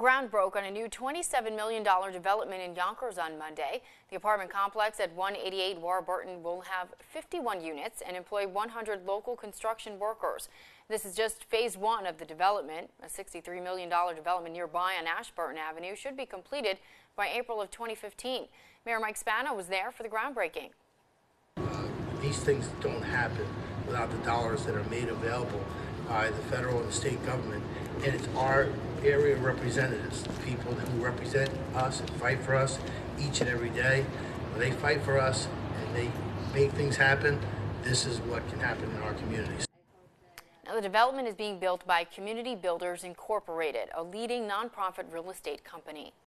Ground broke on a new $27 million development in Yonkers on Monday. The apartment complex at 188 Warburton will have 51 units and employ 100 local construction workers. This is just phase one of the development. A $63 million development nearby on Ashburton Avenue should be completed by April of 2015. Mayor Mike Spano was there for the groundbreaking. These things don't happen without the dollars that are made available by the federal and state government. And it's our area representatives, the people who represent us and fight for us each and every day. When they fight for us and they make things happen, this is what can happen in our communities. Now, the development is being built by Community Builders Incorporated, a leading nonprofit real estate company.